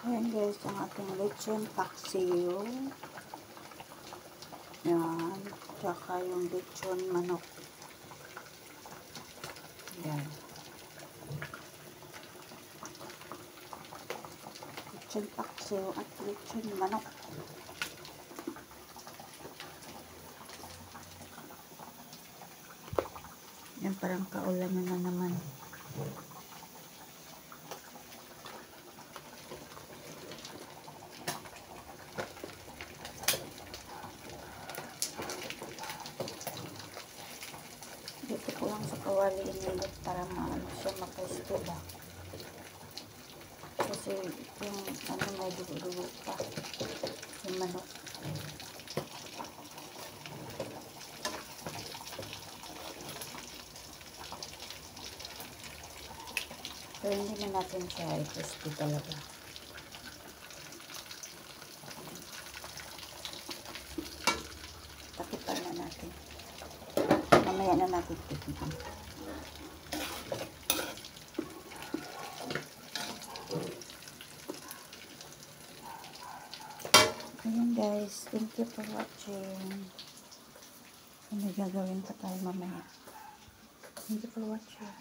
Ayan guys, ang ating lechon paksiyo. Yan. Tsaka yung lechon manok. Yan. Lechon paksiyo at lechon manok. Yan parang kaulan na naman. Lang sa kawali inilit para maano siya mapwesto ba. Kasi yung ano may dugo-dugo pa. Yung manok. Pero hindi na natin siya i-crispy talaga. Takipan na natin. Mamaya na natin tikipan. Ayan guys, thank you for watching. May gagawin pa tayo mamaya. Thank you for watching.